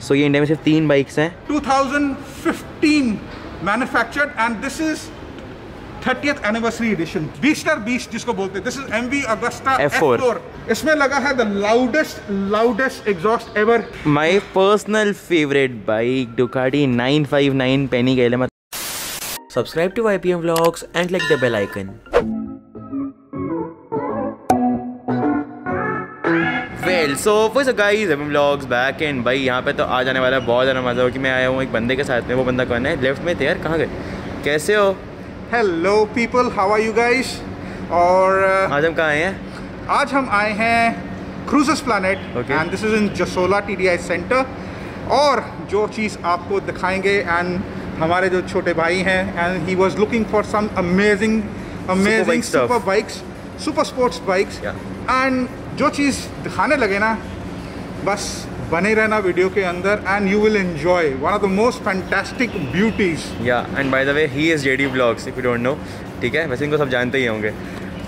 सो ये इंडिया में सिर्फ़ तीन बाइक्स हैं। 2015 manufactured and this is 30th anniversary edition बीस्टर beast जिसको बोलते this is MV Agusta F4. F4. इसमें लगा है the loudest loudest exhaust ever my personal favourite bike Ducati 959 Panigale subscribe to IPM vlogs and like the bell icon well so first guys M vlogs back and भाई यहाँ पे तो आ जाने वाला है बहुत ज़्यादा मज़ा हो कि मैं आया हूँ एक बंदे के साथ में वो बंदा कौन है? लेफ़्ट में थे यार कहाँ गए? कैसे हो? Hello people how are you guys? और uh, आज हम कहाँ आए हैं? आज हम आए हैं cruisers planet and this is in Jasola T D I centre और जो चीज़ आपको दिखाएँगे एंड हमारे जो छोटे भाई हैं and he was looking for some amazing amazing super bikes super sports bikes and जो चीज़ दिखाने लगे ना बस बने रहना वीडियो के अंदर and you will enjoy one of the most fantastic beauties या and by the way he is JD vlogs if you don't know ठीक है? वैसे इनको सब जानते ही होंगे।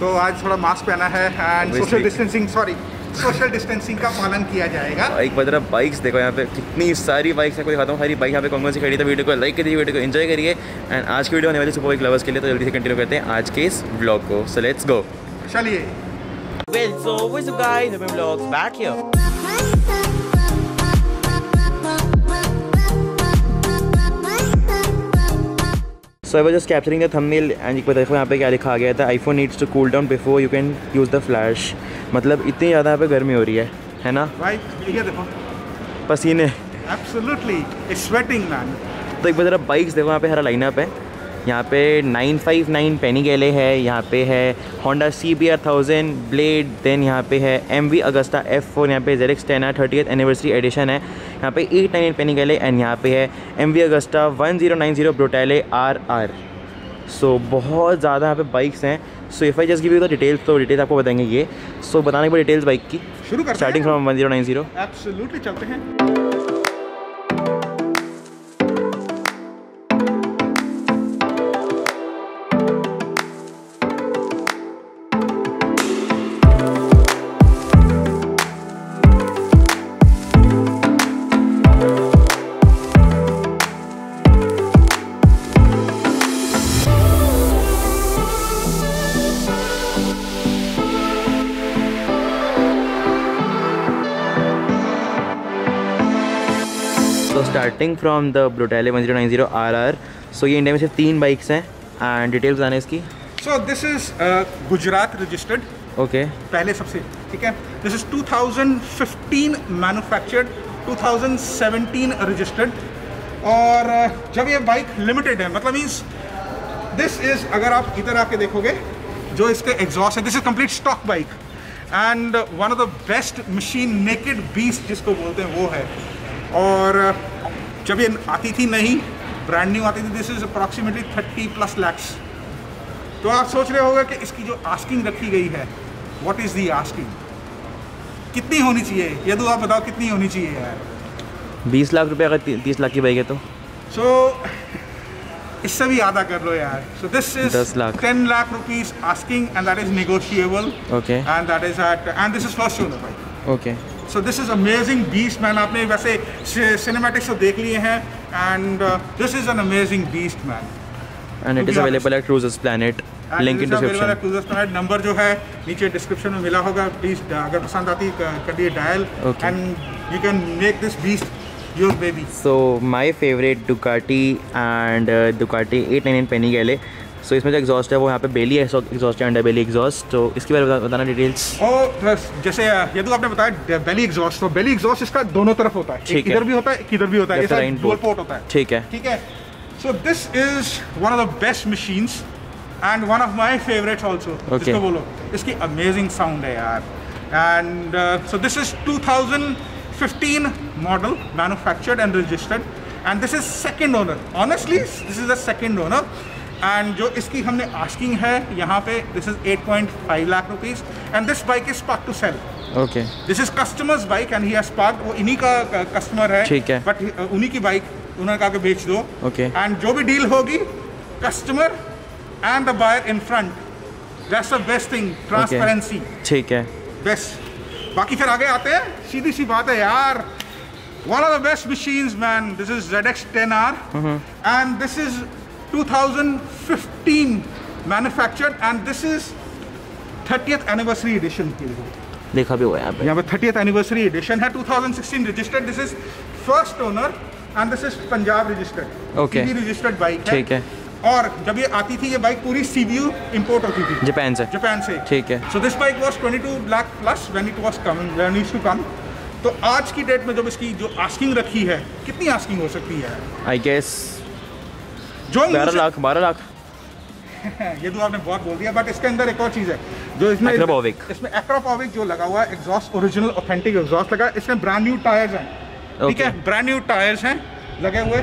तो आज थोड़ा मास्क पहना है and social distancing sorry social distancing का पालन किया जाएगा। एक बार बाइक्स देखो यहाँ पे। कितनी सारी बाइक्स आपको दिखाता हूँ। सारी बाइक यहाँ पे कौन कौन सी खड़ी तो वीडियो को लाइक करिए वीडियो को एंजॉय करिए। एंड आज की वीडियो होने वाली सुपर बाइक लवर्स के लिए तो जल्दी से कंटिन्यू करते हैं आज के इस ब्लॉग को। सो लेट्स गो चलिए Well, so what's up guys? I'm vlogs back here. So I was just capturing the thumbnail and एक देखो यहाँ पे क्या लिखा गया था iPhone needs to cool down before you can use the flash. मतलब इतनी ज़्यादा यहाँ पे गर्मी हो रही है है ना भाई ये देखो पसीने एब्सोल्युटली स्वेटिंग मैन तो एक बार ज़रा बाइक्स देखो यहाँ पे हरा लाइनअप है यहाँ पे 959 पेनी गैले है यहाँ पे है Honda C B R thousand blade then यहाँ पे है M V Agusta F four यहाँ पे जेड एक्स टेन है थर्टी एनिवर्सरी एडिशन है। यहाँ पे eight nine eight Panigale and यहाँ पे है M V Agusta one zero nine zero Brutale R R so बहुत ज़्यादा यहाँ पे बाइक्स हैं। So if I just give you the details तो डिटेल्स आपको बताएँगे ये। सो बताने के बाद डिटेल्स बाइक की। शुरू कर starting from one zero nine zero absolutely चलते हैं। So starting from the Brutale one zero nine zero R R so ये इंडिया में सिर्फ़ तीन बाइक्स हैं एंड डिटेल्स आने इसकी? So this is Gujarat registered okay पहले सबसे ठीक है? दिस इज़ 2015 मैन्युफैक्चर्ड 2017 रजिस्टर्ड और uh, जब ये बाइक लिमिटेड है मतलब मीन्स दिस इज़ अगर आप इधर आके देखोगे जो इसके एग्जॉस्ट है this is complete stock bike and one of the best machine naked beast जिसको बोलते हैं वो है। और जब ये आती थी नहीं ब्रांड न्यू आती थी this is approximately thirty plus lakhs तो आप सोच रहे होगे कि इसकी जो आस्किंग रखी गई है व्हाट इज़ दी आस्किंग कितनी होनी चाहिए? यदु आप बताओ कितनी होनी चाहिए यार? बीस लाख रुपये अगर तीस लाख की बाइक है तो? सो so, इससे भी आधा कर लो यार। So this is ten lakh rupees asking and that is negotiable okay and that is at and this is first owner भाई okay so this is amazing beast man आपने वैसे सिनेमेटिक्स तो देख लिए हैं and this is an amazing beast man and it is available at cruisers planet link in description number जो है नीचे डिस्क्रिप्शन में मिला होगा. प्लीज़ अगर पसंद आती क- करिए dial and you can make this beast your baby so my favourite Ducati and Ducati eight nine Panigale so इसमें जो एग्जॉस्ट है वो यहाँ पे बेली एग्जॉस्ट है अंडर बेली एग्जॉस्ट तो इसके बारे में बताना डिटेल्स और जैसे ये तो आपने बताया बेली एग्जॉस्ट तो बेली एग्जॉस्ट इसका दोनों तरफ़ होता है। ठीक। इधर भी होता है एक इधर भी होता है. पोर्ट होता है। ठीक है। ठीक है? So this is one of the best machines and one of also Okay. इसको बोलो। इसकी अमेजिंग साउंड है यार। And so this is 2015 model manufactured and registered and this is second owner honestly this is the second owner and जो इसकी हमने asking है यहाँ पे this is 8.5 lakh rupees and this bike is park to sale okay this is customers bike and he has park वो इन्हीं का customer है. ठीक है। बट उन्हीं की बाइक उन्होंने कहा कि बेच दो. Okay Okay. एंड जो भी डील होगी customer and the buyer in front that's the best thing transparency ठीक है. बेस्ट बाकी फिर आगे आते हैं. सीधी सी बात है यार. One of the best machines, man. This is ZX10R, and this is 2015 manufactured, and this is 30th anniversary edition. देखा भी हुआ है यहाँ पे यहाँ पे 30th anniversary edition है 2016 registered. This is first owner, and this is Punjab registered. Okay. CB registered bike है. ठीक है और जब ये आती थी ये बाइक पूरी CBU import होती थी जापान से जापान से ठीक है so this bike was 22 lakh plus when it was coming when it to come तो आज की डेट में जब इसकी जो आस्किंग रखी है कितनी आस्किंग हो सकती है आई गेस जो बारह लाख बारह लाख। ये तो आपने बहुत बोल दिया बट इसके अंदर एक और चीज़ है जो इसमें। इसमें एक्रोपोविक जो लगा हुआ है एग्जॉस्ट ओरिजिनल ऑथेंटिक एग्जॉस्ट लगा इसमें ब्रांड न्यू टायर्स हैं। ठीक है? ब्रांड न्यू टायर्स हैं लगे हुए।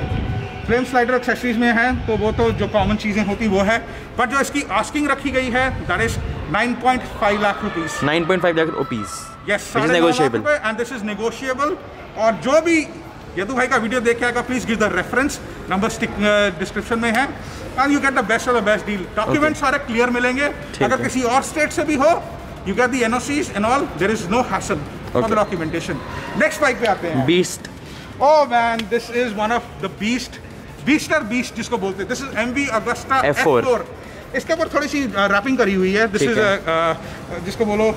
फ्रेम स्लाइडर एक्सेसरीज में है तो वो तो जो कॉमन चीज़ें होती वो है। बट जो इसकी आस्किंग रखी गई है that is 9.5 lakh rupees 9.5 lakh rupees yes negotiable. And this is negotiable और जो भी यदु भाई का वीडियो देख के आएगा please give the reference number description में है. And you get the best of the best deal document सारे क्लियर मिलेंगे. अगर किसी और स्टेट से भी हो you get the NOCs and all there is no hassle for the documentation next bike पे आते हैं. Beast Oh man, this is one of the beast, beaster beast जिसको बोलते हैं. Is MV Agusta F4. F4. इसके ऊपर थोड़ी सी wrapping करी हुई है. है। a, uh, जिसको बोलो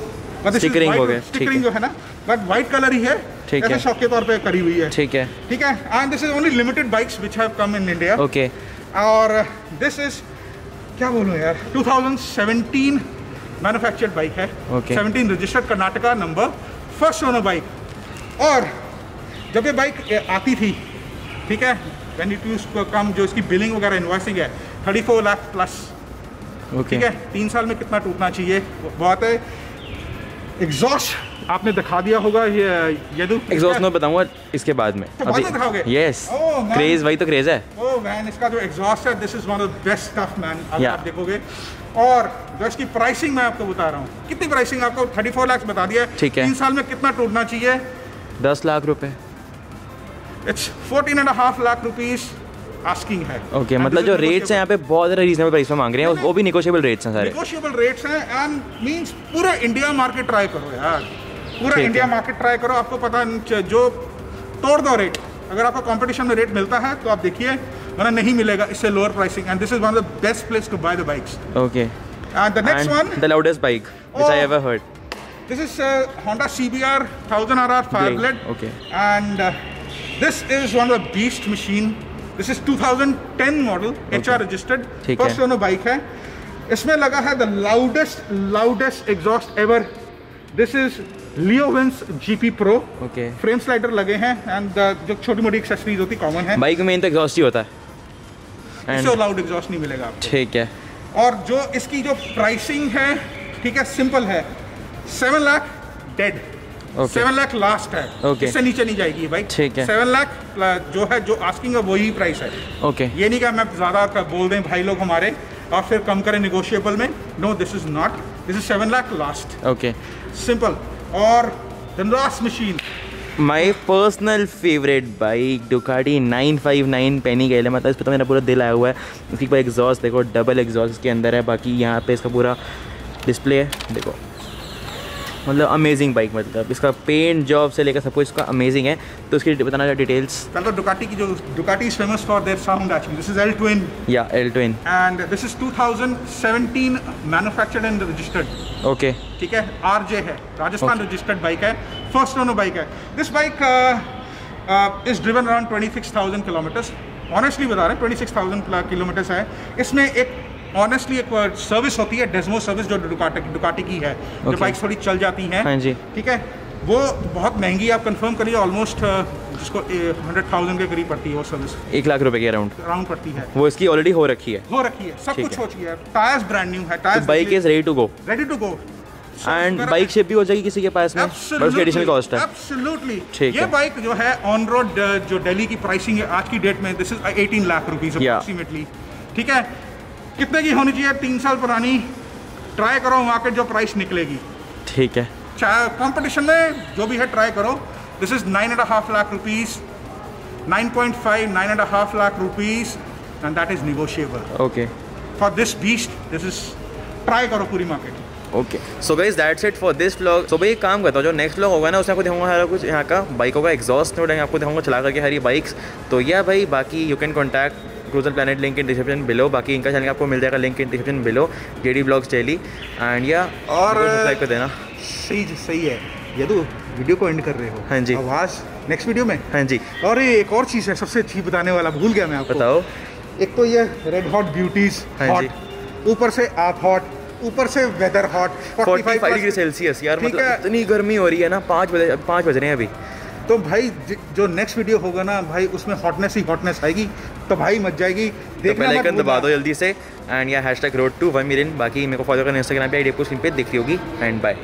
white- हो गया, है। जो है ना, but white color ही है. ठीक है। शौक के तौर पे करी हुई है. ठीक है ठीक है. And this is only limited bikes which have come in India. Okay और this is क्या बोलूँ यार 2017 मैन्युफैक्चर्ड बाइक है Okay. 17 registered Karnataka number first owner bike और जब ये बाइक आती थी ठीक है वैन इट यूज़ कम जो इसकी बिलिंग वगैरह इन्वाइसिंग है 34 लाख प्लस ओके ठीक है तीन साल में कितना टूटना चाहिए बहुत है एग्जॉस्ट आपने दिखा दिया होगा ये यदु एग्जॉस्ट में बताऊँगा इसके बाद में। तो में दिखाओगे? यस Oh, क्रेज वही तो क्रेज है। ओ मैन इसका जो एग्जॉस्ट है this is one of the best stuff man आप देखोगे। और जो इसकी प्राइसिंग मैं आपको बता रहा हूँ। कितनी प्राइसिंग आपको? 34 लाख बता दिया ठीक है। तीन साल में कितना टूटना चाहिए? दस लाख रुपए। It's 14 and half lakh rupees asking है ओके okay, मतलब जो रेट्स हैं यहाँ पे बहुत ज़्यादा रीजनेबल प्राइस में मांग रहे हैं वो भी निगोशियबल रेट्स हैं सारे नेगोशिएबल रेट्स हैं एंड मींस पूरा इंडिया मार्केट ट्राई करो यार पूरा इंडिया मार्केट ट्राई करो आपको पता जो तोड़ दो रेट अगर आपको कंपटीशन में रेट मिलता है तो आप देखिए वरना नहीं मिलेगा इससे lower pricing and this is one of the best place to buy the bikes okay and the next one the loudest bike which I. Ever heard is uh, Honda CBR 1000 RR Fireblade. Blade, okay. And uh, this is one of the beast machine. This is 2010 model, HR registered. ठीक First है। Owner bike है. इसमें लगा है the loudest loudest exhaust ever this is LeoVince GP pro okay frame slider लगे हैं and जो छोटी मोटी एक्सेसरीज होती कॉमन है. बाइक में तो एग्जॉस्ट ही होता है. इससे लाउड एग्जॉस्ट नहीं मिलेगा ठीक है. और जो इसकी जो प्राइसिंग है ठीक है सिंपल है. Seven lakh dead. Seven lakh last है। Okay. इससे नीचे नहीं जाएगी बाइक ठीक है। सेवन लाख जो है जो आस्किंग है वही प्राइस है। ओके ये नहीं कि मैं ज़्यादा बोल दें भाई लोग हमारे और फिर कम करें निगोशिएबल में। No this is not this is seven lakh last okay simple और the last machine my personal favourite bike Ducati 959 Panigale मतलब इस पर तो मेरा पूरा दिल आया हुआ है। इसकी कोई एग्जॉस्ट देखो डबल एग्जॉस्ट इसके अंदर है। बाकी यहाँ पे इसका पूरा डिस्प्ले है। देखो। मतलब अमेजिंग बाइक मतलब। इसका पेंट जॉब से लेकर सब कुछ इसका अमेजिंग है। तो इसकी बताना डिटेल्स तो डुकाटी की जो Ducati is famous for their sound actually this is L twin या L twin and this is 2017 manufactured and registered. Okay ठीक है? आर जे है. राजस्थान रजिस्टर्ड बाइक है. फ़र्स्ट ओनर बाइक है. This bike is driven around 26,000 kilometres honestly बता रहे हैं 26,000 kilometres है. इसमें एक ऑनेस्टली एक सर्विस होती है डेस्मो सर्विस जो डुकाटी डुकाटी की है okay. जो. बाइक थोड़ी चल जाती हैं हाँ जी। ठीक है? वो बहुत महँगी आप कंफर्म करिए ऑलमोस्ट जिसको हंड्रेड थाउज़ेंड के करीब पड़ती है वो सर्विस एक लाख रुपए के अराउंड अराउंड पड़ती है। वो इसकी ऑलरेडी हो रखी है। हो रखी है सब कुछ हो। चुकी है। टायर्स ब्रांड न्यू है tyres bike is ready to go ready to go and bike ship भी हो जाएगी किसी के पास में बट उसकी एडिशनल कॉस्ट है। एब्सोल्युटली ठीक ये बाइक जो है ऑन रोड जो दिल्ली की प्राइसिंग है आज की डेट में this is 18 lakh rupees. Approximately ठीक है? कितने की होनी चाहिए? तीन साल पुरानी। ट्राई करो वहाँ मार्केट जो प्राइस निकलेगी। ठीक है। चाहे कंपटीशन में जो भी है ट्राई करो। This is nine and half lakh rupees 9.5 nine and half lakh rupees and that is negotiable okay for this beast this is try करो पूरी market okay so guys that's it for this vlog so भाई काम करता हूँ जो next vlog होगा ना उसमें आपको दिखाऊँगा सारा कुछ। यहाँ का बाइकों का एग्जॉस्ट नोट आपको दिखाऊँगा चला करके हरी बाइक्स तो यह भाई बाकी you can contact cruisers planet link in description below बाकी इनका चैनल आपको मिल जाएगा link in description below J D vlogs daily and या और- सब्सक्राइब कर देना. सही सही है. यदु वीडियो को एंड कर रहे हो. हाँ जी। आवाज़ नेक्स्ट वीडियो में. हाँ जी. और ये एक और चीज़ है सबसे अच्छी बताने वाला भूल गया मैं आपको. बताओ. एक तो ये रेड हॉट ब्यूटीज हाँ हॉट जी। ऊपर से आप हॉट ऊपर से वेदर हॉट 45 डिग्री सेल्सियस यार मतलब इतनी गर्मी हो रही है ना पाँच बजे पाँच बज रहे हैं अभी. तो भाई जो नेक्स्ट वीडियो होगा ना भाई उसमें हॉटनेस ही हॉटनेस आएगी तो भाई मच जाएगी। तो मत दबा दो जल्दी से। एंड या hashtag road to one million बाकी मेरे को फॉलो करना इंस्टाग्राम पे आई डी पे देखती होगी। And bye